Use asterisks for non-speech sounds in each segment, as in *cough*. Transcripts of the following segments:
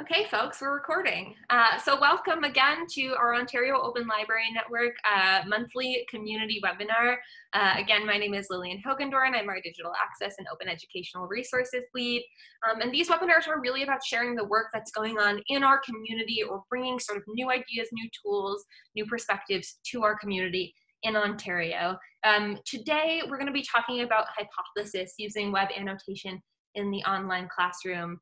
Okay, folks, we're recording. Uh, so welcome again to our Ontario Open Library Network uh, monthly community webinar. Uh, again, my name is Lillian Hogendoorn. I'm our Digital Access and Open Educational Resources Lead. Um, and these webinars are really about sharing the work that's going on in our community or bringing sort of new ideas, new tools, new perspectives to our community in Ontario. Um, today, we're going to be talking about hypothesis using web annotation in the online classroom.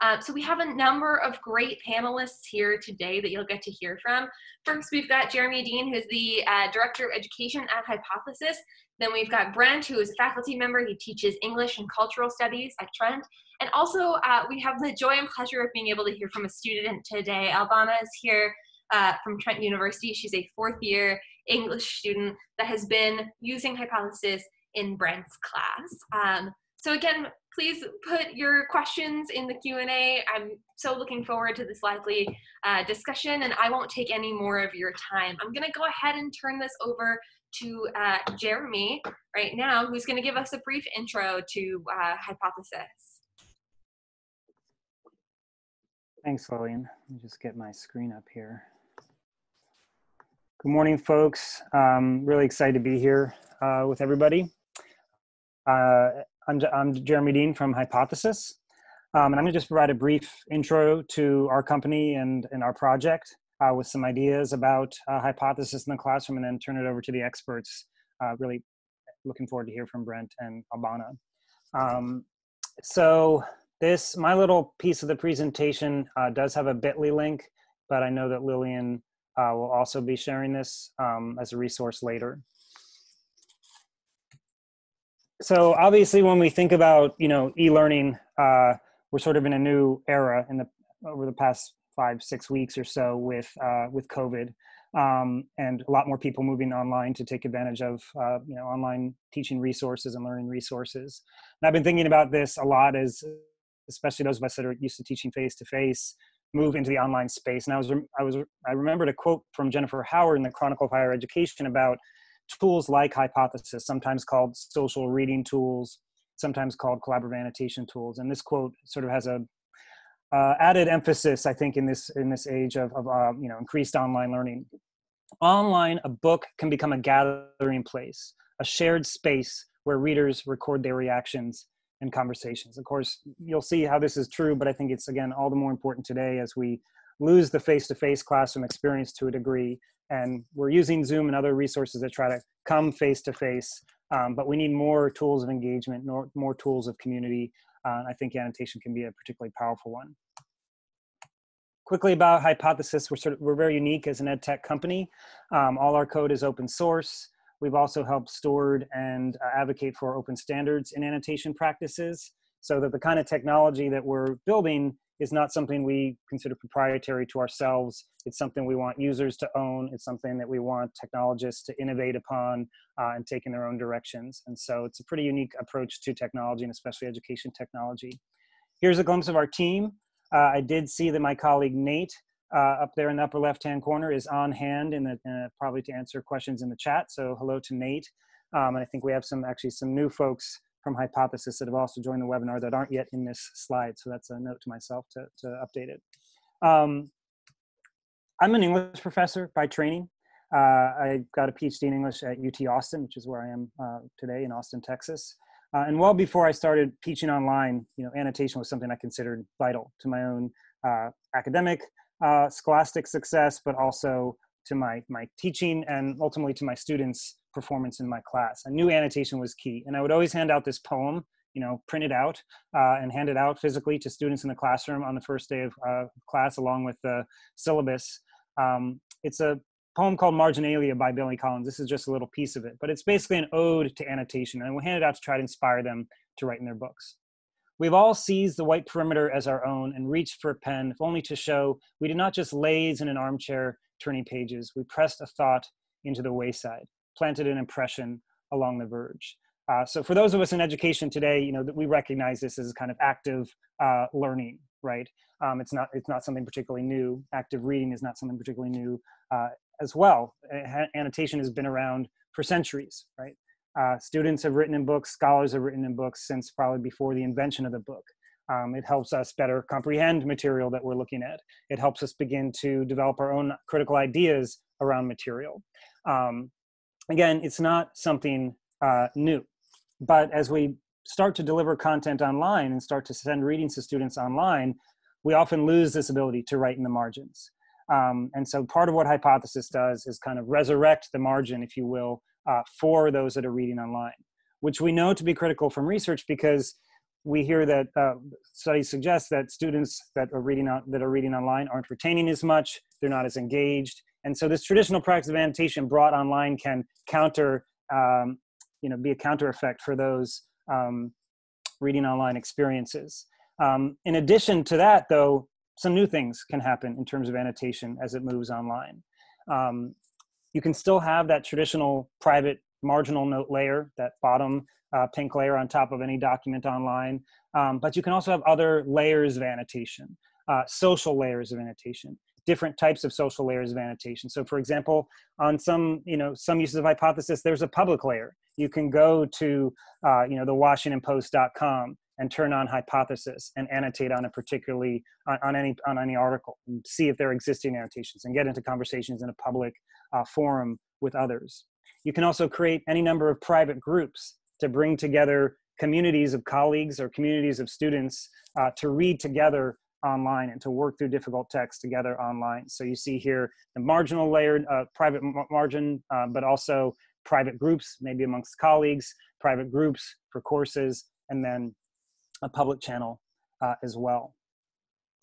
Uh, so we have a number of great panelists here today that you'll get to hear from. First, we've got Jeremy Dean, who's the uh, Director of Education at Hypothesis. Then we've got Brent, who is a faculty member. He teaches English and Cultural Studies at Trent. And also, uh, we have the joy and pleasure of being able to hear from a student today. Albana is here uh, from Trent University. She's a fourth year English student that has been using Hypothesis in Brent's class. Um, so again, please put your questions in the Q&A. I'm so looking forward to this lively uh, discussion and I won't take any more of your time. I'm gonna go ahead and turn this over to uh, Jeremy right now, who's gonna give us a brief intro to uh, Hypothesis. Thanks, Lillian. Let me just get my screen up here. Good morning, folks. Um, really excited to be here uh, with everybody. Uh, I'm, I'm Jeremy Dean from Hypothesis. Um, and I'm going to just provide a brief intro to our company and, and our project uh, with some ideas about uh, Hypothesis in the classroom and then turn it over to the experts. Uh, really looking forward to hear from Brent and Albana. Um, so this, my little piece of the presentation uh, does have a bit.ly link, but I know that Lillian uh, will also be sharing this um, as a resource later so obviously when we think about you know e-learning uh, we're sort of in a new era in the over the past five six weeks or so with uh, with covid um, and a lot more people moving online to take advantage of uh, you know online teaching resources and learning resources. And i've been thinking about this a lot as especially those of us that are used to teaching face to face move into the online space. And i was i was i remembered a quote from jennifer howard in the chronicle of higher education about tools like Hypothesis, sometimes called social reading tools, sometimes called collaborative annotation tools. And this quote sort of has a uh, added emphasis, I think, in this in this age of, of uh, you know increased online learning. Online, a book can become a gathering place, a shared space where readers record their reactions and conversations. Of course, you'll see how this is true, but I think it's again all the more important today as we lose the face-to-face classroom experience to a degree. And we're using zoom and other resources to try to come face to face but we need more tools of engagement more, more tools of community. Uh, i think annotation can be a particularly powerful one. Quickly about hypothesis we're sort of we're very unique as an ed tech company. Um, all our code is open source. We've also helped steward and uh, advocate for open standards in annotation practices so that the kind of technology that we're building is not something we consider proprietary to ourselves. It's something we want users to own. It's something that we want technologists to innovate upon uh, and take in their own directions. And so it's a pretty unique approach to technology and especially education technology. Here's a glimpse of our team. Uh, I did see that my colleague Nate uh, up there in the upper left-hand corner is on hand in the, probably to answer questions in the chat. So hello to Nate. Um, and I think we have some actually some new folks from Hypothesis that have also joined the webinar that aren't yet in this slide. So that's a note to myself to, to update it. Um, I'm an English professor by training. Uh, I got a PhD in English at UT Austin, which is where I am uh, today in Austin, Texas. Uh, and well before I started teaching online, you know, annotation was something I considered vital to my own uh, academic, uh, scholastic success, but also to my, my teaching and ultimately to my students' performance in my class. I knew annotation was key, and I would always hand out this poem, you know, print it out uh, and hand it out physically to students in the classroom on the first day of uh, class, along with the syllabus. Um, it's a poem called Marginalia by Billy Collins. This is just a little piece of it, but it's basically an ode to annotation, and we hand it out to try to inspire them to write in their books. We've all seized the white perimeter as our own and reached for a pen, if only to show we did not just laze in an armchair turning pages, we pressed a thought into the wayside planted an impression along the verge. Uh, so for those of us in education today, you know, that we recognize this as kind of active uh, learning, right? Um, it's not it's not something particularly new. Active reading is not something particularly new uh, as well. annotation has been around for centuries, right? Uh, students have written in books, scholars have written in books since probably before the invention of the book. Um, it helps us better comprehend material that we're looking at. It helps us begin to develop our own critical ideas around material. Um, again, it's not something uh, new, but as we start to deliver content online and start to send readings to students online, we often lose this ability to write in the margins. Um, and so part of what Hypothesis does is kind of resurrect the margin, if you will, uh, for those that are reading online, which we know to be critical from research because we hear that uh, studies suggest that students that are reading out, that are reading online aren't retaining as much, they're not as engaged, and so this traditional practice of annotation brought online can counter, um, you know, be a counter effect for those um, reading online experiences. Um, in addition to that, though, some new things can happen in terms of annotation as it moves online. Um, you can still have that traditional private marginal note layer, that bottom uh, pink layer on top of any document online, um, but you can also have other layers of annotation, uh, social layers of annotation different types of social layers of annotation. So for example, on some, you know, some uses of hypothesis, there's a public layer. You can go to, uh, you know, the WashingtonPost.com and turn on hypothesis and annotate on a particularly on, on, any on any article and see if there are existing annotations and get into conversations in a public uh, forum with others. You can also create any number of private groups to bring together communities of colleagues or communities of students uh, to read together online and to work through difficult text together online. So you see here the marginal layered uh, private margin, uh, but also private groups, maybe amongst colleagues, private groups for courses, and then a public channel uh, as well.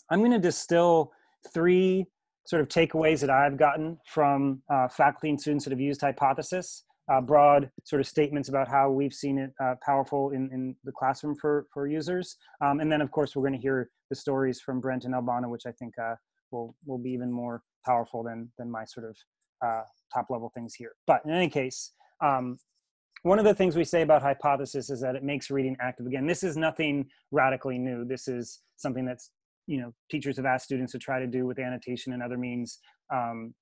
I'm going to distill three sort of takeaways that I've gotten from uh, faculty and students that have used Hypothesis uh, broad sort of statements about how we've seen it uh, powerful in, in the classroom for, for users. Um, and then of course, we're gonna hear the stories from Brent and Albana, which I think uh, will, will be even more powerful than, than my sort of uh, top level things here. But in any case, um, one of the things we say about hypothesis is that it makes reading active. Again, this is nothing radically new. This is something that's, you know, teachers have asked students to try to do with annotation and other means um,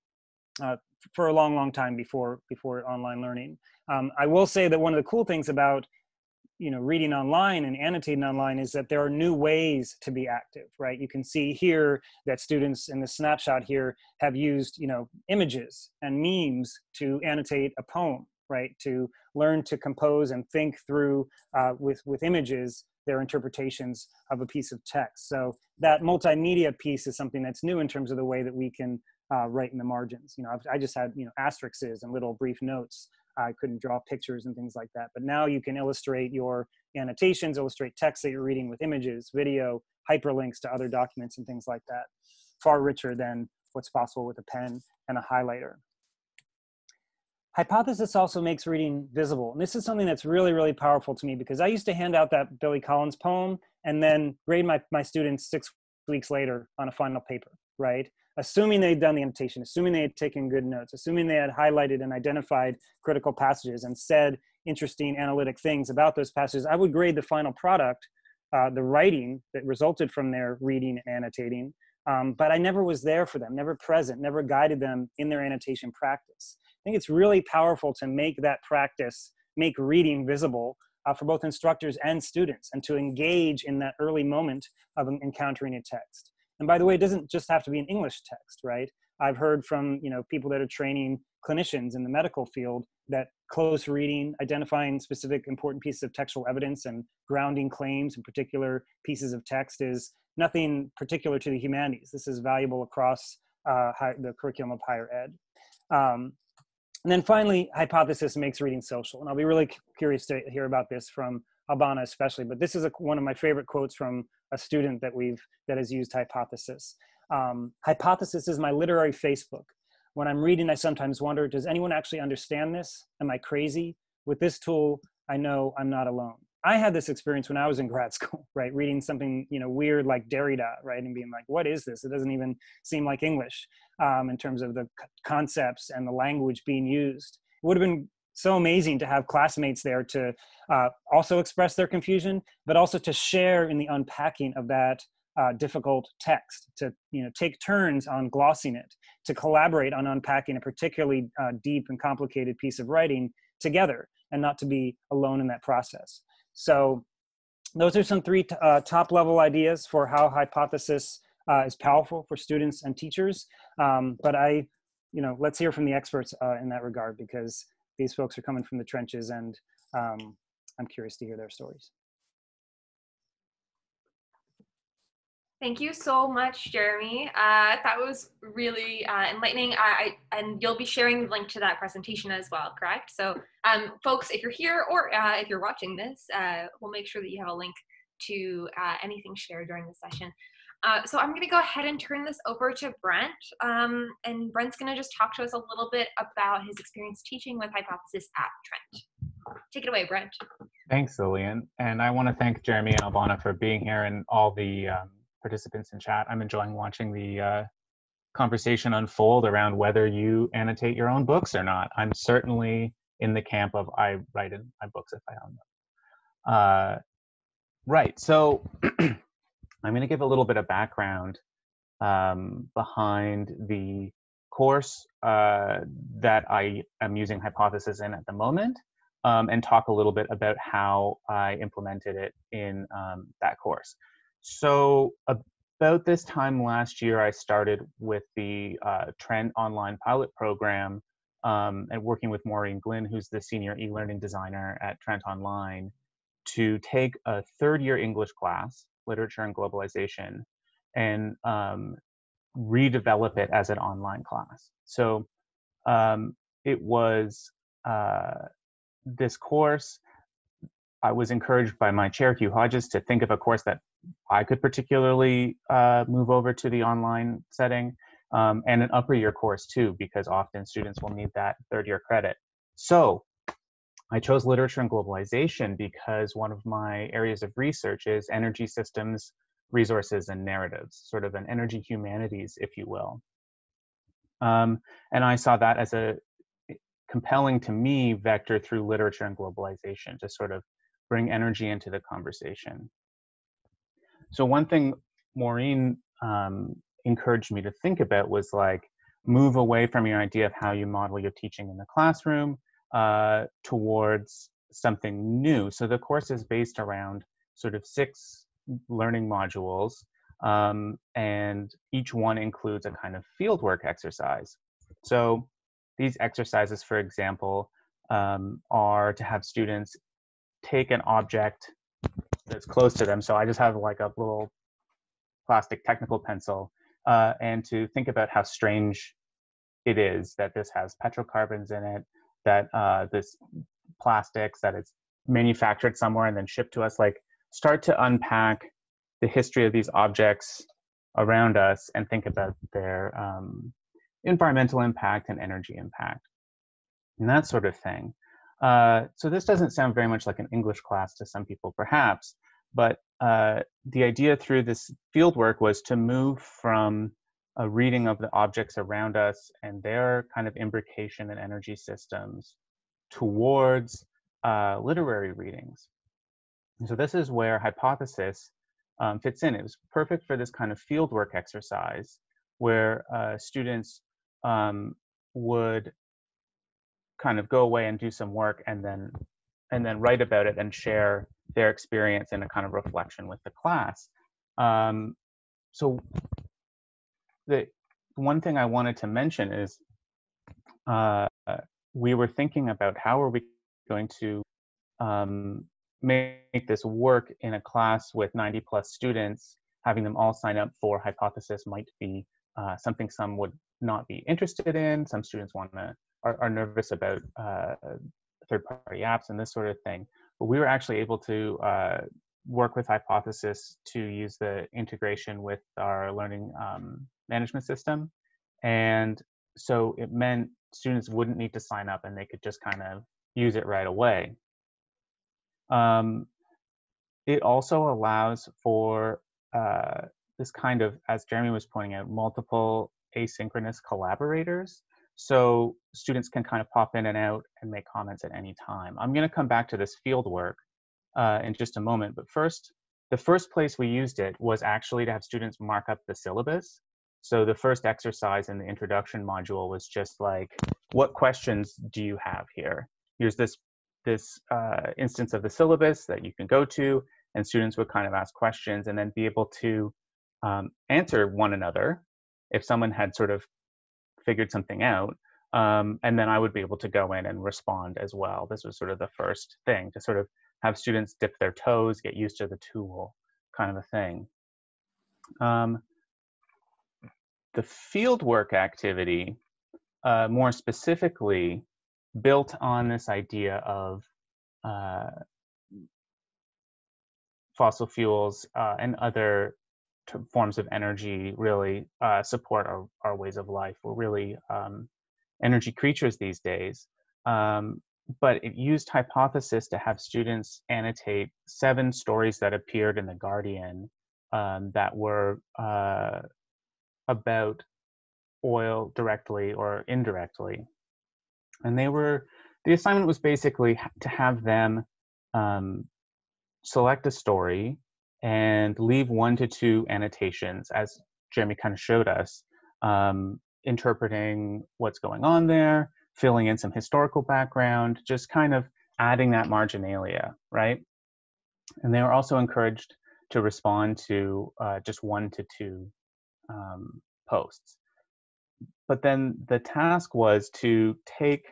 uh, for a long, long time before before online learning. Um, I will say that one of the cool things about you know reading online and annotating online is that there are new ways to be active right? You can see here that students in the snapshot here have used you know images and memes to annotate a poem right? To learn to compose and think through uh, with with images their interpretations of a piece of text. So that multimedia piece is something that's new in terms of the way that we can uh, right in the margins. You know, I've, i just had you know asterisks and little brief notes. I couldn't draw pictures and things like that. But now you can illustrate your annotations, illustrate text that you're reading with images, video, hyperlinks to other documents and things like that. Far richer than what's possible with a pen and a highlighter. Hypothesis also makes reading visible. And this is something that's really, really powerful to me because I used to hand out that Billy Collins poem and then grade my, my students six weeks later on a final paper, right? Assuming they'd done the annotation, assuming they had taken good notes, assuming they had highlighted and identified critical passages and said interesting analytic things about those passages, I would grade the final product, uh, the writing that resulted from their reading and annotating. Um, but I never was there for them, never present, never guided them in their annotation practice. I think it's really powerful to make that practice, make reading visible uh, for both instructors and students, and to engage in that early moment of encountering a text. And by the way, it doesn't just have to be an English text, right? I've heard from you know people that are training clinicians in the medical field that close reading, identifying specific important pieces of textual evidence and grounding claims in particular pieces of text is nothing particular to the humanities. This is valuable across uh, high, the curriculum of higher ed. Um, and then finally, hypothesis makes reading social. And I'll be really curious to hear about this from Albana especially, but this is a, one of my favorite quotes from a student that we've that has used hypothesis. Um, hypothesis is my literary Facebook. When I'm reading, I sometimes wonder, does anyone actually understand this? Am I crazy? With this tool, I know I'm not alone. I had this experience when I was in grad *laughs* school, right? Reading something, you know, weird like Derrida, right? And being like, what is this? It doesn't even seem like English um, in terms of the concepts and the language being used. It would have been so amazing to have classmates there to uh, also express their confusion, but also to share in the unpacking of that uh, difficult text, to you know take turns on glossing it, to collaborate on unpacking a particularly uh, deep and complicated piece of writing together, and not to be alone in that process. So those are some three uh, top level ideas for how hypothesis uh, is powerful for students and teachers. Um, but I, you know, let's hear from the experts uh, in that regard because these folks are coming from the trenches and um, I'm curious to hear their stories. Thank you so much, Jeremy. Uh, that was really uh, enlightening. I, I, and you'll be sharing the link to that presentation as well, correct? So, um, folks, if you're here or uh, if you're watching this, uh, we'll make sure that you have a link to uh, anything shared during the session. Uh, so I'm going to go ahead and turn this over to Brent. Um, and Brent's going to just talk to us a little bit about his experience teaching with Hypothesis at Trent. Take it away, Brent. Thanks, Lillian. And I want to thank Jeremy and Albana for being here and all the um, participants in chat. I'm enjoying watching the uh, conversation unfold around whether you annotate your own books or not. I'm certainly in the camp of I write in my books if I own them. Uh, right. So *clears throat* I'm going to give a little bit of background um, behind the course uh, that I am using Hypothesis in at the moment um, and talk a little bit about how I implemented it in um, that course. So about this time last year, I started with the uh, Trent Online Pilot Program um, and working with Maureen Glynn, who's the senior e-learning designer at Trent Online, to take a third year English class literature and globalization and um, redevelop it as an online class. So um, it was uh, this course. I was encouraged by my chair, Hugh Hodges, to think of a course that I could particularly uh, move over to the online setting, um, and an upper year course too, because often students will need that third year credit. So I chose literature and globalization because one of my areas of research is energy systems, resources, and narratives, sort of an energy humanities, if you will. Um, and I saw that as a compelling to me vector through literature and globalization to sort of bring energy into the conversation. So one thing Maureen um, encouraged me to think about was like move away from your idea of how you model your teaching in the classroom uh, towards something new. So the course is based around sort of six learning modules, um, and each one includes a kind of fieldwork exercise. So these exercises, for example, um, are to have students take an object that's close to them. So I just have like a little plastic technical pencil uh, and to think about how strange it is that this has petrocarbons in it, that uh, this plastics that it's manufactured somewhere and then shipped to us like start to unpack the history of these objects around us and think about their um, environmental impact and energy impact and that sort of thing. Uh, so this doesn't sound very much like an english class to some people perhaps but uh, the idea through this field work was to move from a reading of the objects around us and their kind of imbrication and energy systems towards uh, literary readings. And so this is where hypothesis um, fits in. It was perfect for this kind of fieldwork exercise where uh, students um, would kind of go away and do some work and then and then write about it and share their experience in a kind of reflection with the class. Um, so the one thing I wanted to mention is uh, we were thinking about how are we going to um, make this work in a class with 90 plus students, having them all sign up for hypothesis might be uh, something some would not be interested in. Some students want to are, are, nervous about uh, third-party apps and this sort of thing. But we were actually able to uh, work with Hypothesis to use the integration with our learning um, management system. And so it meant students wouldn't need to sign up and they could just kind of use it right away. Um, it also allows for uh, this kind of, as Jeremy was pointing out, multiple asynchronous collaborators. So students can kind of pop in and out and make comments at any time. I'm going to come back to this field work uh, in just a moment, but first, the first place we used it was actually to have students mark up the syllabus. So the first exercise in the introduction module was just like, what questions do you have here? Here's this, this uh, instance of the syllabus that you can go to, and students would kind of ask questions and then be able to um, answer one another if someone had sort of figured something out um, and then i would be able to go in and respond as well this was sort of the first thing to sort of have students dip their toes get used to the tool kind of a thing um, the fieldwork activity uh, more specifically built on this idea of uh, fossil fuels uh, and other forms of energy really uh, support our, our ways of life. We're really um, energy creatures these days. Um, but it used hypothesis to have students annotate seven stories that appeared in the Guardian um, that were uh, about oil directly or indirectly. And they were, the assignment was basically to have them um, select a story and leave one to two annotations, as Jeremy kind of showed us, um, interpreting what's going on there, filling in some historical background, just kind of adding that marginalia, right? And they were also encouraged to respond to uh, just one to two um, posts. But then the task was to take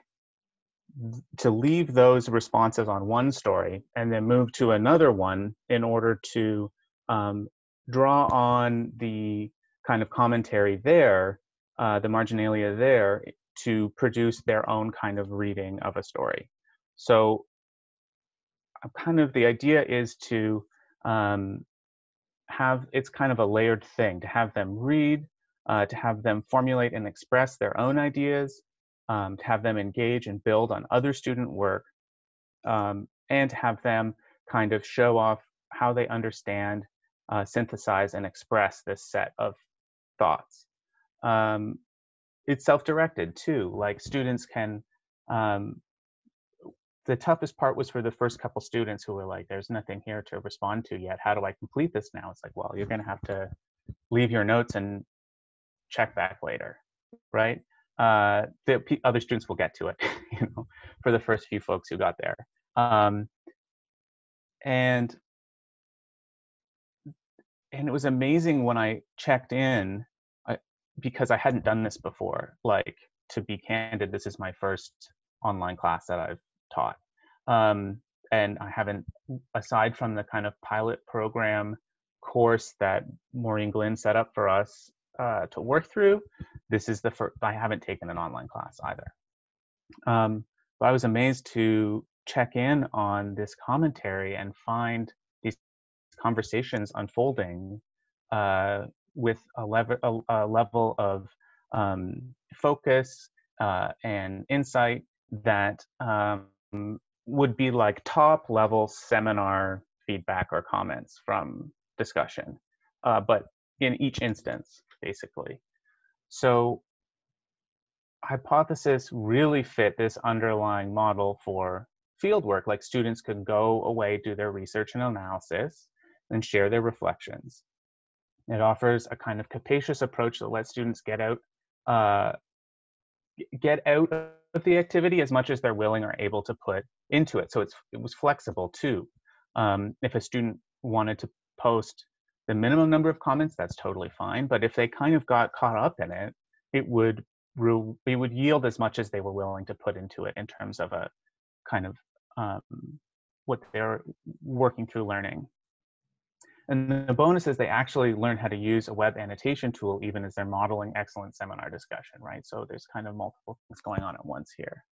to leave those responses on one story and then move to another one in order to um, draw on the kind of commentary there, uh, the marginalia there, to produce their own kind of reading of a story. So, uh, kind of the idea is to um, have it's kind of a layered thing to have them read, uh, to have them formulate and express their own ideas, um, to have them engage and build on other student work, um, and to have them kind of show off how they understand, uh, synthesize, and express this set of thoughts. Um, it's self-directed too. Like students can. Um, the toughest part was for the first couple students who were like, "There's nothing here to respond to yet. How do I complete this now?" It's like, well, you're going to have to leave your notes and check back later, right? uh, the p- other students will get to it, *laughs* you know, for the first few folks who got there. Um, and and it was amazing when I checked in I, because I hadn't done this before. Like to be candid, this is my first online class that I've taught, um, and I haven't, aside from the kind of pilot program course that Maureen Glynn set up for us uh, to work through. This is the first, I haven't taken an online class either. Um, but I was amazed to check in on this commentary and find these conversations unfolding uh, with a, level, a, a level of um, focus uh, and insight that um, would be like top level seminar feedback or comments from discussion, uh, but in each instance basically. So hypothesis really fit this underlying model for fieldwork, like students could go away, do their research and analysis, and share their reflections. It offers a kind of capacious approach that lets students get out, uh, get out the activity as much as they're willing or able to put into it. So it's it was flexible too. Um, if a student wanted to post the minimum number of comments, that's totally fine. But if they kind of got caught up in it, it would it would yield as much as they were willing to put into it in terms of a kind of um, what they're working through learning. And the bonus is they actually learn how to use a web annotation tool even as they're modeling excellent seminar discussion, right? So there's kind of multiple things going on at once here.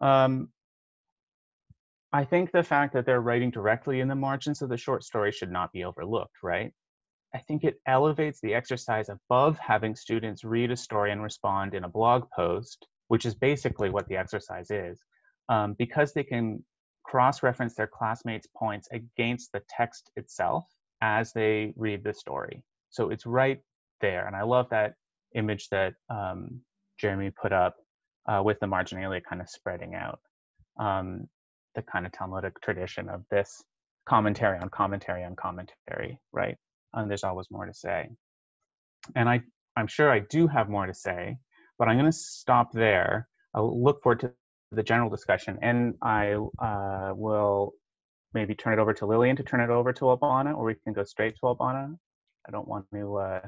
Um, I think the fact that they're writing directly in the margins of the short story should not be overlooked, right? I think it elevates the exercise above having students read a story and respond in a blog post, which is basically what the exercise is, um, because they can cross reference their classmates' points against the text itself as they read the story. So it's right there. And I love that image that um, Jeremy put up uh, with the marginalia kind of spreading out. Um, the kind of Talmudic tradition of this commentary on commentary on commentary, right? And there's always more to say. And I, I'm sure I do have more to say, but I'm going to stop there. I'll look forward to the general discussion, and I uh, will maybe turn it over to Lillian to turn it over to Albana, or we can go straight to Albana. I don't want to uh,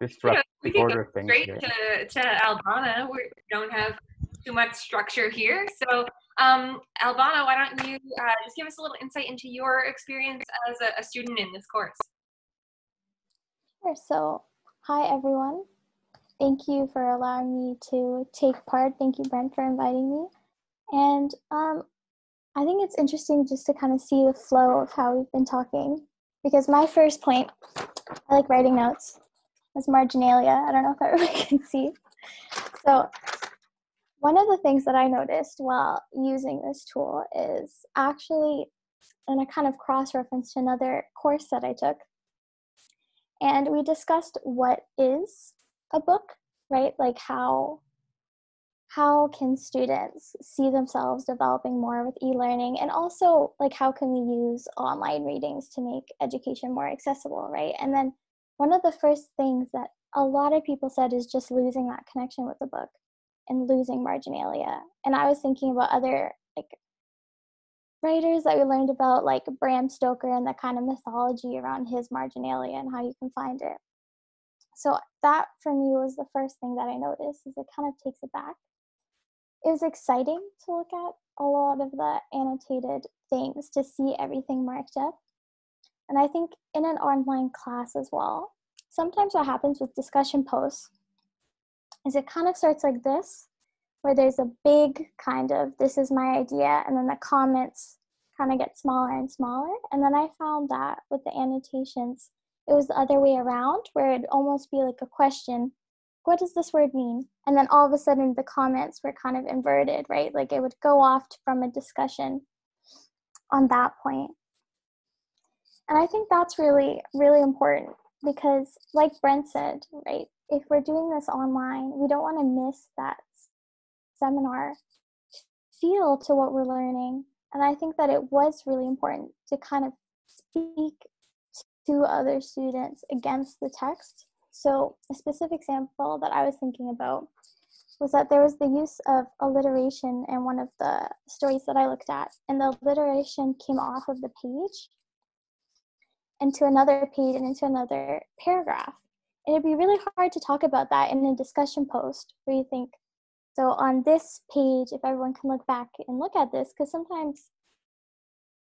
disrupt we the order of things straight here. to, to Albana. We don't have too much structure here. So, um, Albana, why don't you uh, just give us a little insight into your experience as a, a student in this course? Sure. So, hi everyone. Thank you for allowing me to take part. Thank you, Brent, for inviting me. And um, I think it's interesting just to kind of see the flow of how we've been talking. Because my first point, I like writing notes, was marginalia. I don't know if *laughs* everybody can see. So, one of the things that I noticed while using this tool is actually, and a kind of cross reference to another course that I took, and we discussed what is a book, right? Like how how can students see themselves developing more with e-learning and also like how can we use online readings to make education more accessible, right? And then one of the first things that a lot of people said is just losing that connection with the book and losing marginalia. And I was thinking about other like writers that we learned about like Bram Stoker and the kind of mythology around his marginalia and how you can find it. So that for me was the first thing that I noticed is it kind of takes it back. It was exciting to look at a lot of the annotated things to see everything marked up. And I think in an online class as well, sometimes what happens with discussion posts is it kind of starts like this, where there's a big kind of this is my idea, and then the comments kind of get smaller and smaller. And then I found that with the annotations, it was the other way around, where it'd almost be like a question what does this word mean? And then all of a sudden the comments were kind of inverted, right? Like it would go off from a discussion on that point. And I think that's really, really important because, like Brent said, right, if we're doing this online, we don't want to miss that seminar feel to what we're learning. And I think that it was really important to kind of speak to other students against the text. So, a specific example that I was thinking about was that there was the use of alliteration in one of the stories that I looked at, and the alliteration came off of the page into another page and into another paragraph. And it'd be really hard to talk about that in a discussion post where you think, so on this page, if everyone can look back and look at this, because sometimes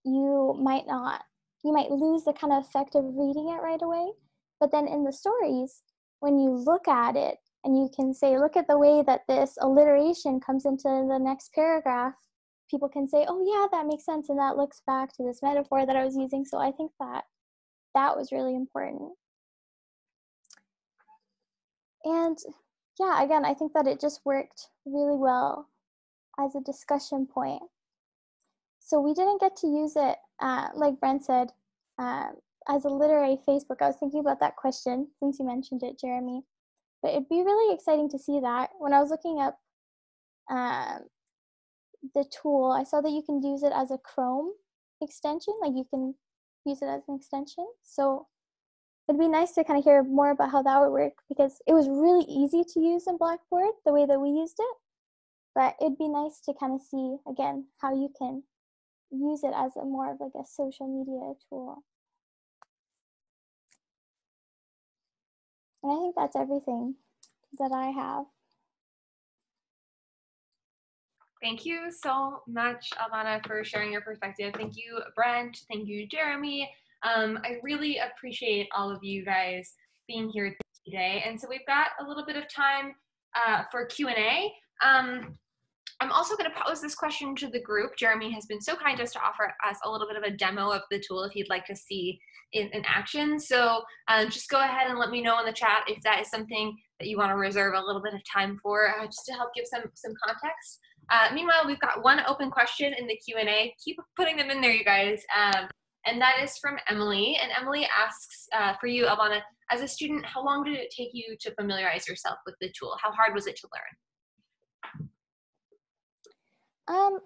you might not, you might lose the kind of effect of reading it right away. But then in the stories, when you look at it and you can say, look at the way that this alliteration comes into the next paragraph, people can say, oh, yeah, that makes sense. And that looks back to this metaphor that I was using. So I think that that was really important. And yeah, again, I think that it just worked really well as a discussion point. So we didn't get to use it, uh, like Brent said, uh, as a literary Facebook. I was thinking about that question since you mentioned it, Jeremy. But it'd be really exciting to see that. When I was looking up um, the tool, I saw that you can use it as a Chrome extension. Like you can use it as an extension. So it'd be nice to kind of hear more about how that would work because it was really easy to use in Blackboard the way that we used it. But it'd be nice to kind of see again how you can use it as a more of like a social media tool. And I think that's everything that I have. Thank you so much, Albana, for sharing your perspective. Thank you, Brent. Thank you, Jeremy. Um, I really appreciate all of you guys being here today. And so we've got a little bit of time uh, for Q&A. Um, I'm also going to pose this question to the group. Jeremy has been so kind as to offer us a little bit of a demo of the tool if you'd like to see in, in action. So um, just go ahead and let me know in the chat if that is something that you want to reserve a little bit of time for, uh, just to help give some some context. Uh, meanwhile, we've got one open question in the Q&A. Keep putting them in there, you guys. Um, and that is from Emily. And Emily asks uh, for you, Albana, as a student, how long did it take you to familiarize yourself with the tool? How hard was it to learn? Um,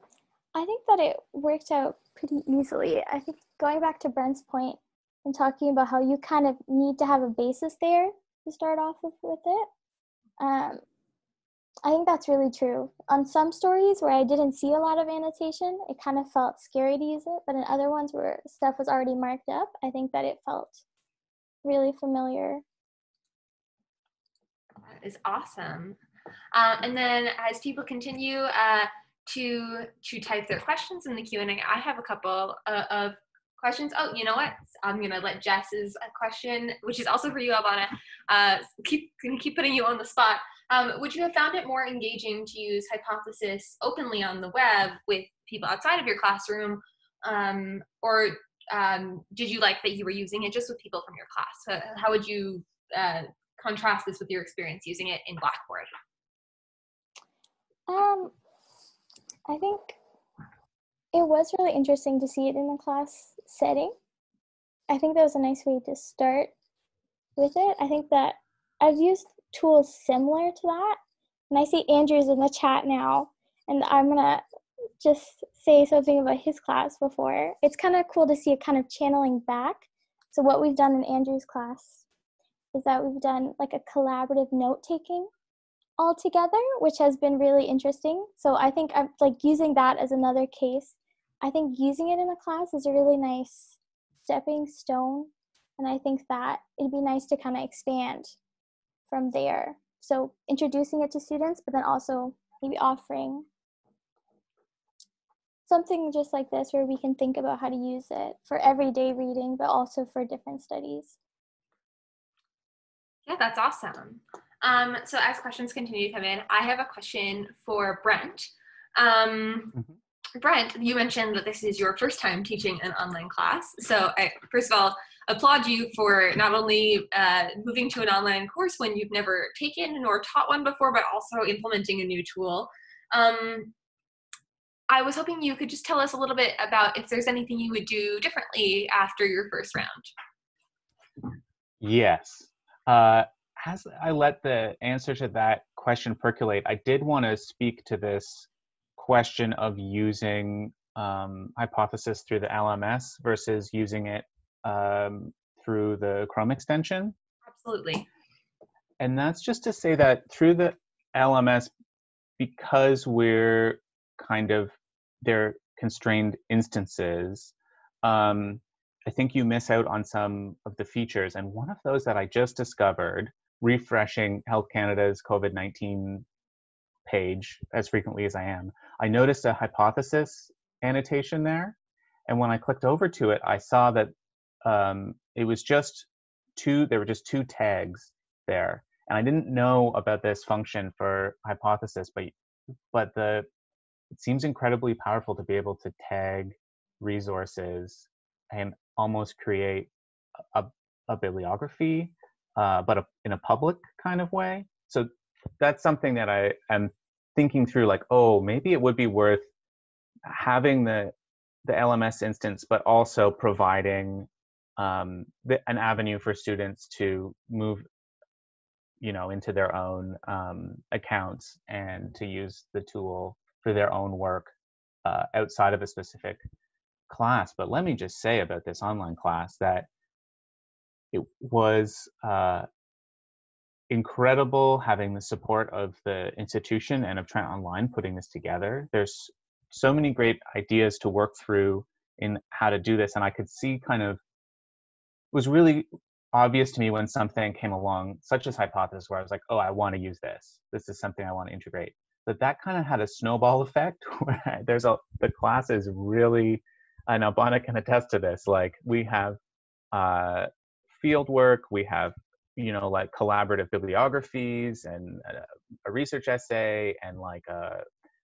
I think that it worked out pretty easily. I think going back to Brent's point and talking about how you kind of need to have a basis there to start off with, with it. Um, I think that's really true. On some stories where I didn't see a lot of annotation, it kind of felt scary to use it. But in other ones where stuff was already marked up, I think that it felt really familiar. That is awesome. Um, and then as people continue uh, to to type their questions in the Q and A, I have a couple uh, of questions. Oh, you know what? I'm gonna let Jess's question, which is also for you, Albana, uh, keep keep putting you on the spot. Um, would you have found it more engaging to use Hypothesis openly on the web with people outside of your classroom, um, or um, did you like that you were using it just with people from your class? how would you uh, contrast this with your experience using it in Blackboard? Um, I think it was really interesting to see it in the class setting. I think that was a nice way to start with it. I think that I've used tools similar to that. And I see Andrew's in the chat now, and I'm gonna just say something about his class before. It's kind of cool to see it kind of channeling back. So, what we've done in Andrew's class is that we've done like a collaborative note taking all together, which has been really interesting. So, I think I'm like using that as another case. I think using it in a class is a really nice stepping stone. And I think that it'd be nice to kind of expand from there. So introducing it to students, but then also maybe offering something just like this where we can think about how to use it for everyday reading, but also for different studies. Yeah, that's awesome. Um, so as questions continue to come in, I have a question for Brent. Um, mm-hmm. Brent, you mentioned that this is your first time teaching an online class. So I, first of all, applaud you for not only uh, moving to an online course when you've never taken nor taught one before, but also implementing a new tool. Um, I was hoping you could just tell us a little bit about if there's anything you would do differently after your first round. Yes. Uh, as I let the answer to that question percolate, I did want to speak to this question of using um, hypothesis through the LMS versus using it um, through the Chrome extension. Absolutely. And that's just to say that through the LMS, because we're kind of they're constrained instances, um, I think you miss out on some of the features. And one of those that I just discovered, refreshing Health Canada's COVID 19 page as frequently as I am, I noticed a hypothesis annotation there. And when I clicked over to it, I saw that um, it was just two there were just two tags there and i didn't know about this function for hypothesis but but the it seems incredibly powerful to be able to tag resources and almost create a, a bibliography uh, but a, in a public kind of way. So that's something that i am thinking through like oh maybe it would be worth having the the lms instance but also providing um, an avenue for students to move you know into their own um, accounts and to use the tool for their own work uh, outside of a specific class. But let me just say about this online class that it was uh, incredible having the support of the institution and of Trent Online putting this together. There's so many great ideas to work through in how to do this, and I could see kind of was really obvious to me when something came along, such as hypothesis, where I was like, oh, I want to use this. This is something I want to integrate. But that kind of had a snowball effect *laughs* where there's a the class is really, and Albana can attest to this. Like we have uh, field work, we have you know like collaborative bibliographies and a, a research essay and like a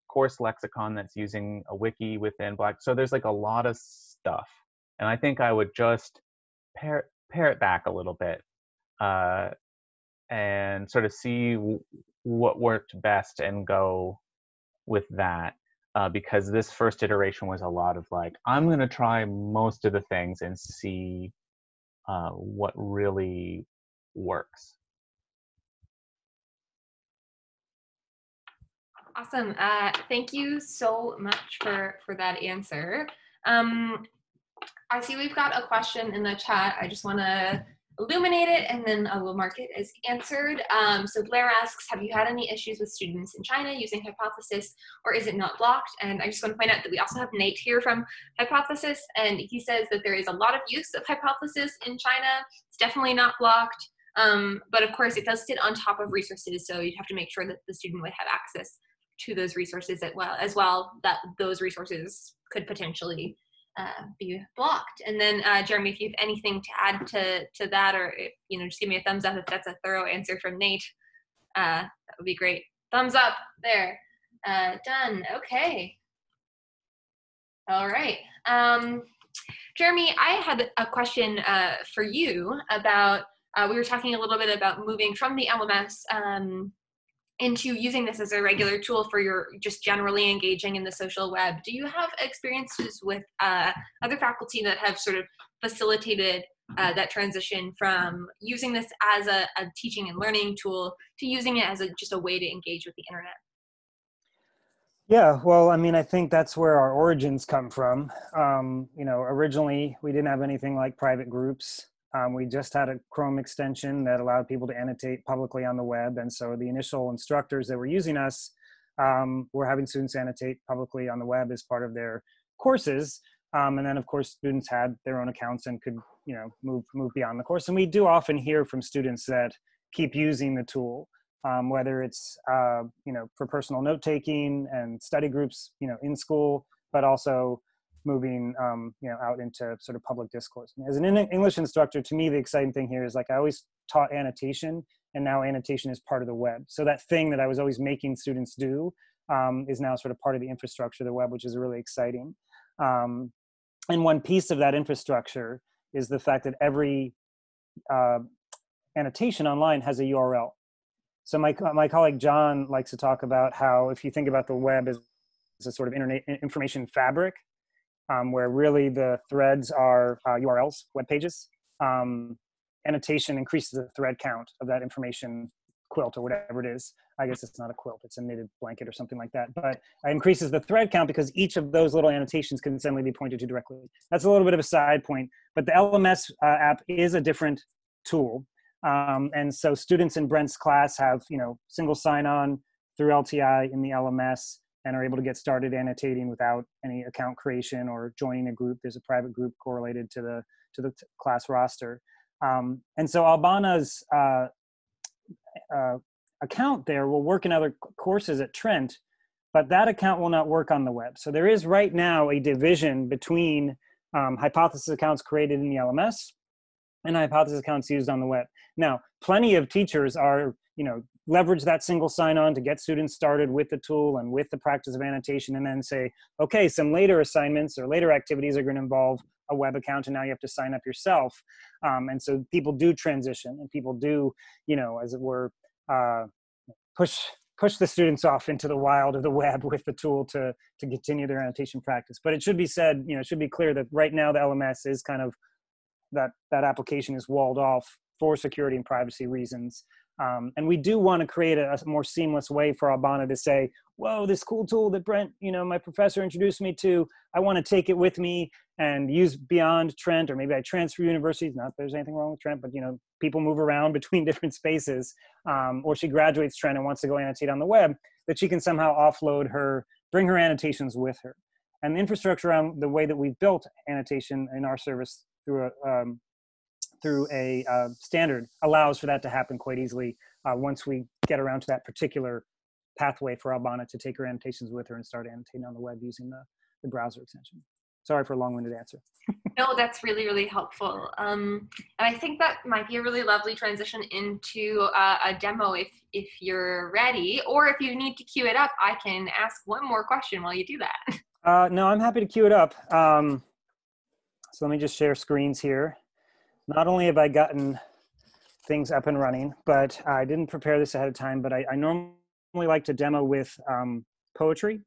course lexicon that's using a wiki within Black. So there's like a lot of stuff, and I think I would just pare pare it back a little bit uh, and sort of see w- what worked best and go with that uh, because this first iteration was a lot of like i'm going to try most of the things and see uh, what really works awesome uh, thank you so much for for that answer um, I see we've got a question in the chat. I just want to illuminate it and then I will mark it as answered. Um, so Blair asks, have you had any issues with students in China using Hypothesis or is it not blocked? And I just want to point out that we also have Nate here from Hypothesis and he says that there is a lot of use of Hypothesis in China. It's definitely not blocked. Um, but of course it does sit on top of resources. So you'd have to make sure that the student would have access to those resources as well, as well that those resources could potentially uh, be blocked. And then, uh, Jeremy, if you have anything to add to to that, or you know, just give me a thumbs up if that's a thorough answer from Nate. Uh, that would be great. Thumbs up there. Uh, done. Okay. All right. Um, Jeremy, I had a question uh, for you about. Uh, we were talking a little bit about moving from the LMS um, into using this as a regular tool for your just generally engaging in the social web. Do you have experiences with uh, other faculty that have sort of facilitated uh, that transition from using this as a, a, teaching and learning tool to using it as a, just a way to engage with the internet? Yeah well i mean i think that's where our origins come from. Um, you know originally we didn't have anything like private groups um, we just had a Chrome extension that allowed people to annotate publicly on the web. And so the initial instructors that were using us um, were having students annotate publicly on the web as part of their courses. Um, and then of course students had their own accounts and could you know move move beyond the course. And we do often hear from students that keep using the tool, um, whether it's uh, you know for personal note taking and study groups you know in school, but also moving um, you know out into sort of public discourse. As an English instructor, to me the exciting thing here is like I always taught annotation, and now annotation is part of the web. So that thing that I was always making students do um, is now sort of part of the infrastructure of the web, which is really exciting. Um, and one piece of that infrastructure is the fact that every uh, annotation online has a URL. So my my colleague John likes to talk about how if you think about the web as, as a sort of internet information fabric, um, where really the threads are uh, URLs, web pages. Um, annotation increases the thread count of that information quilt or whatever it is. I guess it's not a quilt, it's a knitted blanket or something like that. But it increases the thread count because each of those little annotations can suddenly be pointed to directly. That's a little bit of a side point, but the LMS uh, app is a different tool. Um, and so students in Brent's class have, you know, single sign-on through LTI in the LMS and are able to get started annotating without any account creation or joining a group. There's a private group correlated to the to the class roster. Um, and so Albana's uh, uh, account there will work in other courses at Trent, but that account will not work on the web. So there is right now a division between um, hypothesis accounts created in the LMS and hypothesis accounts used on the web. Now, plenty of teachers are, you know, leverage that single sign-on to get students started with the tool and with the practice of annotation and then say, okay, some later assignments or later activities are going to involve a web account and now you have to sign up yourself. Um, and so people do transition and people do, you know, as it were, uh, push push the students off into the wild of the web with the tool to to continue their annotation practice. But it should be said, you know, it should be clear that right now the LMS is kind of that that application is walled off for security and privacy reasons. Um, and we do want to create a, a, more seamless way for Albana to say, whoa, this cool tool that Brent, you know, my professor introduced me to, I want to take it with me and use beyond Trent, or maybe I transfer universities. Not there's anything wrong with Trent, but you know, people move around *laughs* between different spaces. Um, or she graduates Trent and wants to go annotate on the web, that she can somehow offload her, bring her annotations with her. And the infrastructure around the way that we've built annotation in our service through a, um, through a uh, standard allows for that to happen quite easily uh, once we get around to that particular pathway for Albana to take her annotations with her and start annotating on the web using the, the browser extension. Sorry for a long-winded answer. *laughs* no, that's really, really helpful. Um, and I think that might be a really lovely transition into uh, a demo if, if you're ready, or if you need to queue it up, I can ask one more question while you do that. *laughs* Uh, no, I'm happy to queue it up. Um, so let me just share screens here not only have I gotten things up and running, but I didn't prepare this ahead of time, but I, I normally like to demo with um, poetry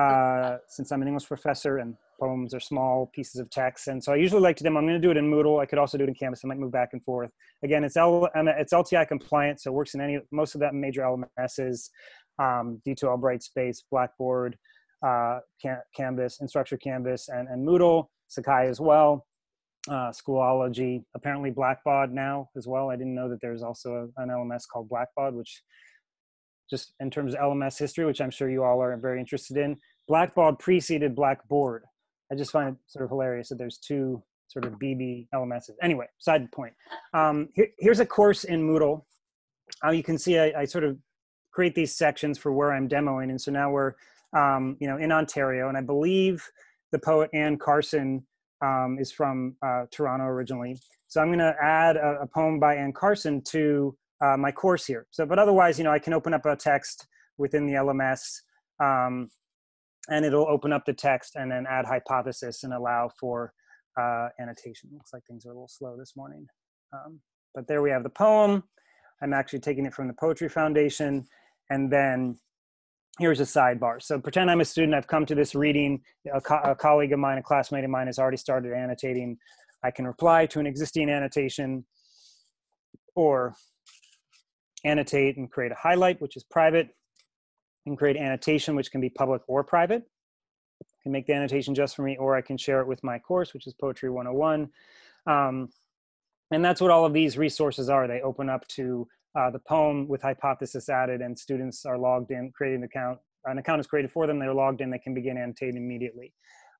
uh, since I'm an English professor and poems are small pieces of text. And so I usually like to demo, I'm gonna do it in Moodle. I could also do it in Canvas. I might move back and forth. Again, it's, L, it's LTI compliant, so it works in any, most of that major LMSs, um, D2L Brightspace, Blackboard, uh, Canvas, Instructure Canvas, and, and Moodle, Sakai as well. Uh, Schoology, apparently Blackbaud now as well. I didn't know that there's also a, an LMS called Blackbaud, which just in terms of LMS history, which I'm sure you all are very interested in. Blackbaud preceded Blackboard. I just find it sort of hilarious that there's two sort of BB LMSs. Anyway, side point. Um, here, here's a course in Moodle. Uh, you can see I, I, sort of create these sections for where I'm demoing. And so now we're, um, you know, in Ontario, and I believe the poet Anne Carson um, is from uh, Toronto originally. So I'm going to add a, a, poem by Anne Carson to uh, my course here. So, but otherwise, you know, I can open up a text within the LMS um, and it'll open up the text and then add hypothesis and allow for uh, annotation. Looks like things are a little slow this morning. Um, but there we have the poem. I'm actually taking it from the Poetry Foundation. And then here's a sidebar. So pretend I'm a student, I've come to this reading, a, co a, colleague of mine, a classmate of mine has already started annotating. I can reply to an existing annotation or annotate and create a highlight, which is private, and create annotation, which can be public or private. I can make the annotation just for me, or I can share it with my course, which is Poetry 101. Um, and that's what all of these resources are. They open up to uh, the poem with hypothesis added and students are logged in, creating an account. An account is created for them, they're logged in, they can begin annotating immediately.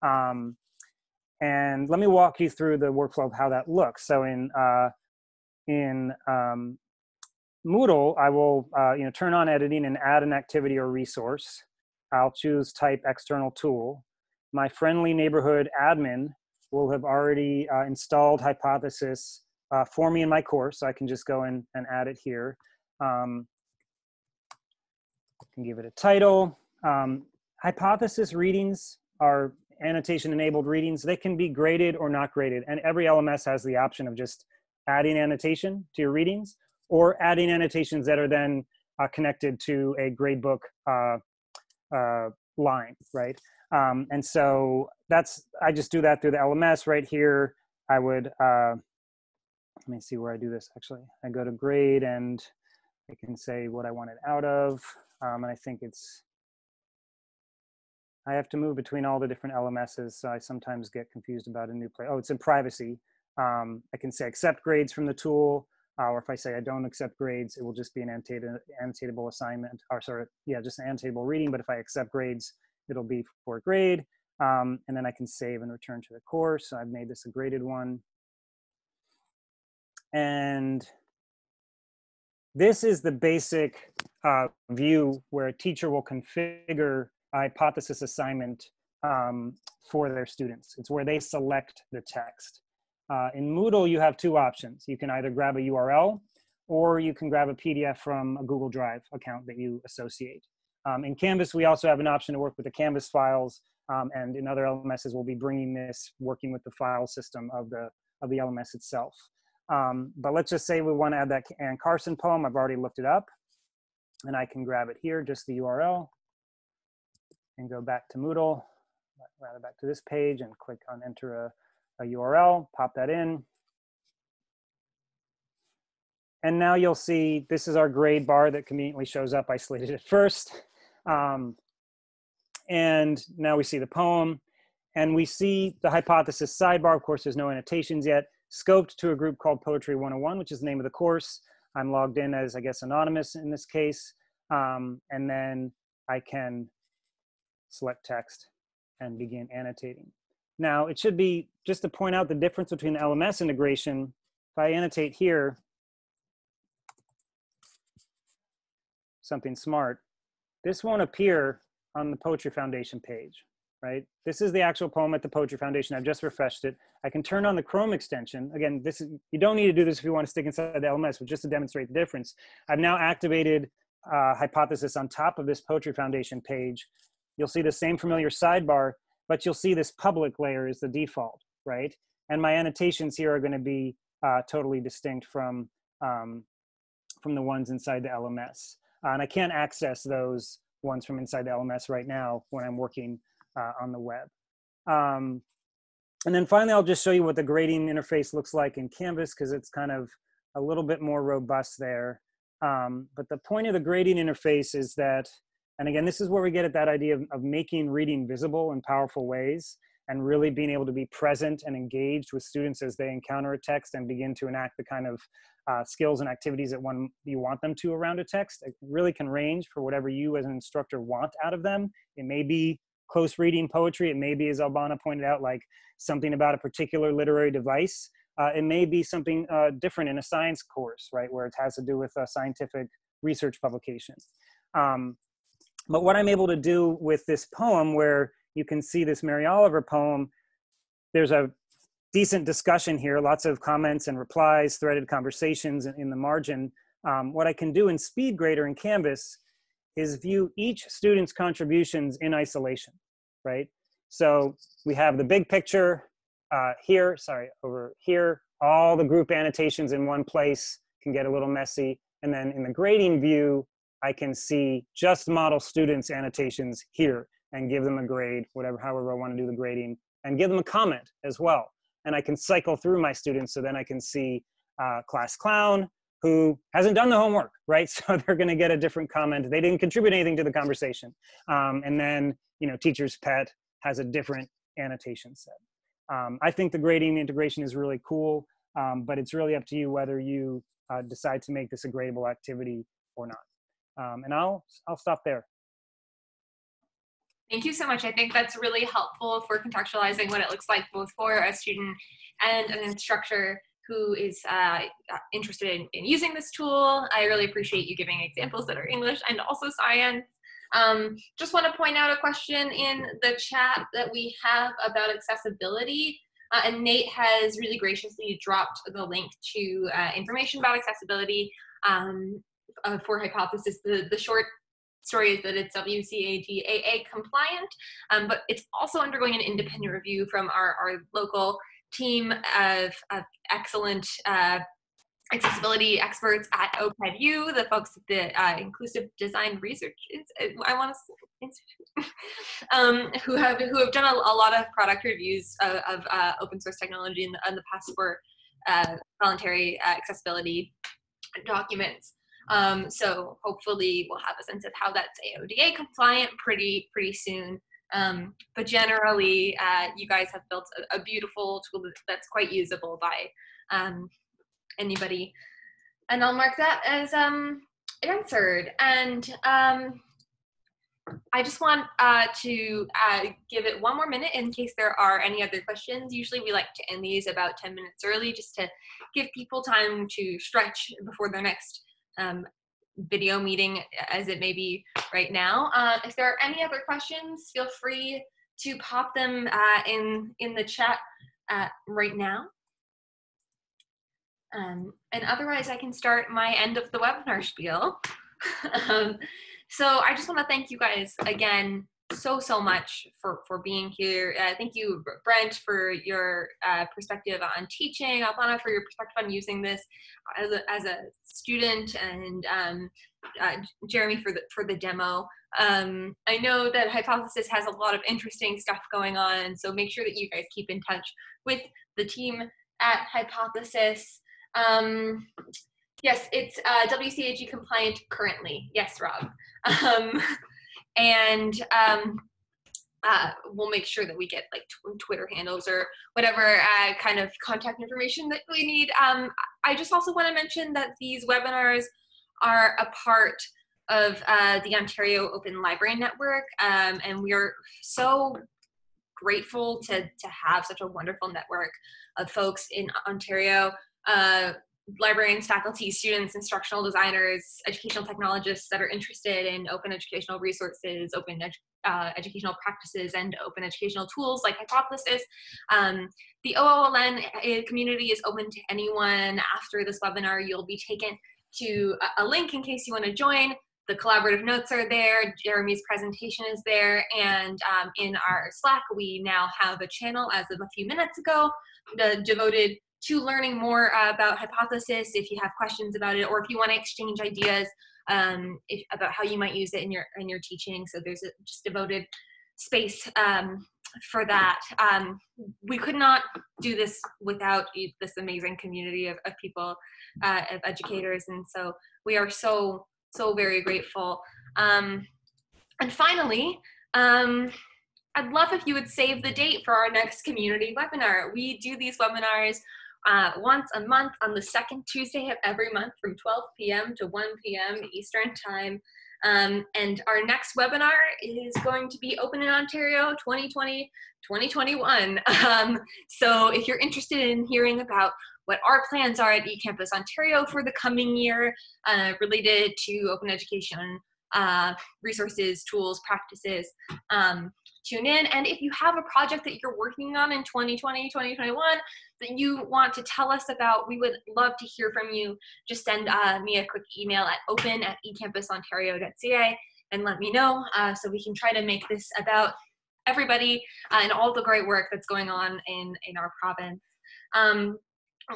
Um, and let me walk you through the workflow of how that looks. So in, uh, in um, Moodle, I will uh, you know, turn on editing and add an activity or resource. I'll choose type external tool. My friendly neighborhood admin will have already uh, installed Hypothesis uh, for me in my course. So I can just go in and add it here. Um, I can give it a title. Um, hypothesis readings are annotation enabled readings. They can be graded or not graded. And every LMS has the option of just adding annotation to your readings or adding annotations that are then uh, connected to a gradebook uh, uh, line, right? Um, and so that's, I just do that through the LMS right here. I would, uh, let me see where I do this actually. I go to grade and I can say what I want it out of. Um, and I think it's, I have to move between all the different LMSs. So I sometimes get confused about a new play. Oh, it's in privacy. Um, I can say accept grades from the tool, uh, or if I say I don't accept grades, it will just be an annotatable assignment, or sorry, yeah, just an annotatable reading. But if I accept grades, it'll be for grade. Um, and then I can save and return to the course. So I've made this a graded one. And this is the basic uh, view where a teacher will configure a hypothesis assignment um, for their students. It's where they select the text. Uh, in Moodle, you have two options. You can either grab a URL or you can grab a PDF from a Google Drive account that you associate. Um, in Canvas, we also have an option to work with the Canvas files, um, and in other LMSs, we'll be bringing this, working with the file system of the, of the LMS itself. Um, but let's just say we want to add that Anne Carson poem. I've already looked it up, and I can grab it here, just the URL, and go back to Moodle, rather back to this page, and click on enter a a URL, pop that in. And now you'll see this is our grade bar that conveniently shows up isolated at first. Um, and now we see the poem and we see the hypothesis sidebar. Of course, there's no annotations yet. Scoped to a group called Poetry 101, which is the name of the course. I'm logged in as, I guess, anonymous in this case. Um, and then I can select text and begin annotating. Now, it should be, just to point out the difference between the LMS integration, if I annotate here, something smart, this won't appear on the Poetry Foundation page, right? This is the actual poem at the Poetry Foundation. I've just refreshed it. I can turn on the Chrome extension. Again, this is, you don't need to do this if you want to stick inside the LMS, but just to demonstrate the difference. I've now activated uh, Hypothesis on top of this Poetry Foundation page. You'll see the same familiar sidebar, but you'll see this public layer is the default, right? And my annotations here are gonna be uh, totally distinct from, um, from the ones inside the LMS. Uh, and I can't access those ones from inside the LMS right now when I'm working uh, on the web. Um, and then finally, I'll just show you what the grading interface looks like in Canvas because it's kind of a little bit more robust there. Um, but the point of the grading interface is that and again, this is where we get at that idea of, of making reading visible in powerful ways. and really being able to be present and engaged with students as they encounter a text and begin to enact the kind of uh, skills and activities that one you want them to around a text. It really can range for whatever you as an instructor want out of them. It may be close reading poetry. It may be, as Albana pointed out, like something about a particular literary device. Uh, it may be something uh, different in a science course, right, where it has to do with a scientific research publication. Um, but what I'm able to do with this poem, where you can see this Mary Oliver poem, there's a decent discussion here, lots of comments and replies, threaded conversations in, in the margin. Um, what I can do in SpeedGrader and Canvas is view each student's contributions in isolation, right? So we have the big picture uh, here, sorry, over here, all the group annotations in one place can get a little messy. And then in the grading view, I can see just model students annotations here and give them a grade, whatever, however I want to do the grading, and give them a comment as well. And I can cycle through my students so then I can see uh, class clown who hasn't done the homework, *laughs* right? So they're going to get a different comment. They didn't contribute anything to the conversation. Um, and then, you know, teacher's pet has a different annotation set. Um, I think the grading integration is really cool, um, but it's really up to you whether you uh, decide to make this a gradable activity or not. Um, and I'll, I'll stop there. Thank you so much. I think that's really helpful for contextualizing what it looks like both for a student and an instructor who is uh, interested in, in, using this tool. I really appreciate you giving examples that are English and also science. Um, just want to point out a question in the chat that we have about accessibility. Uh, and Nate has really graciously dropped the link to uh, information about accessibility um, uh, for Hypothesis. The, the short story is that it's WCAG compliant, um, but it's also undergoing an independent review from our, our local team of, of excellent uh, accessibility experts at OCAD U, the folks at the uh, Inclusive Design Research, I want to *laughs* um, who have who have done a, a lot of product reviews of, of uh, open source technology in the, in the past for uh, voluntary uh, accessibility documents. Um, so hopefully we'll have a sense of how that's AODA compliant pretty pretty soon. Um, but generally, uh, you guys have built a, a, beautiful tool that's quite usable by um, anybody. And I'll mark that as um, answered. And um, I just want uh, to uh, give it one more minute in case there are any other questions. Usually we like to end these about 10 minutes early just to give people time to stretch before their next um, video meeting as it may be right now. Uh, if there are any other questions, feel free to pop them uh, in, in the chat uh, right now. Um, and otherwise, I can start my end of the webinar spiel. *laughs* um, so I just want to thank you guys again so so much for for being here. Uh, thank you, Brent, for your uh, perspective on teaching. Albana for your perspective on using this as a, as a student, and um, uh, Jeremy for the for the demo. Um, I know that Hypothesis has a lot of interesting stuff going on, so make sure that you guys keep in touch with the team at Hypothesis. Um, yes, it's uh, WCAG compliant currently. Yes, Rob. *laughs* Um, and um, uh, we'll make sure that we get like tw Twitter handles or whatever uh, kind of contact information that we need. Um, I just also want to mention that these webinars are a part of uh, the Ontario Open Library Network, um, and we are so grateful to, to have such a wonderful network of folks in Ontario uh, librarians, faculty, students, instructional designers, educational technologists that are interested in open educational resources, open uh, educational practices, and open educational tools like Hypothesis. Um, the OOLN community is open to anyone. After this webinar, you'll be taken to a, a link in case you want to join. The collaborative notes are there, Jeremy's presentation is there, and um, in our Slack, we now have a channel as of a few minutes ago the devoted to learning more uh, about hypothesis if you have questions about it or if you want to exchange ideas um, if, about how you might use it in your in your teaching. So there's a just devoted space um, for that. Um, we could not do this without this amazing community of, of people uh, of educators and so we are so so very grateful. Um, and finally um, I'd love if you would save the date for our next community webinar. We do these webinars uh, once a month on the second Tuesday of every month from 12 p.m. to 1 p.m. Eastern Time. Um, and our next webinar is going to be Open in Ontario 2020 2021. *laughs* Um, so if you're interested in hearing about what our plans are at eCampus Ontario for the coming year uh, related to open education uh, resources, tools, practices, um, tune in. And if you have a project that you're working on in 2020, 2021 that you want to tell us about, we would love to hear from you. Just send uh, me a quick email at open at ecampusontario.ca and let me know uh, so we can try to make this about everybody uh, and all the great work that's going on in, in our province. Um,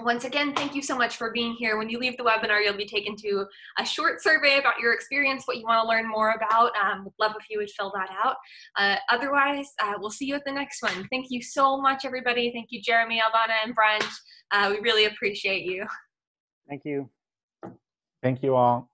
once again, thank you so much for being here. When you leave the webinar, you'll be taken to a short survey about your experience, what you want to learn more about. Um, would love if you would fill that out. Uh, otherwise, uh, we'll see you at the next one. Thank you so much, everybody. Thank you, Jeremy, Albana, and Brent. Uh, we really appreciate you. Thank you. Thank you all.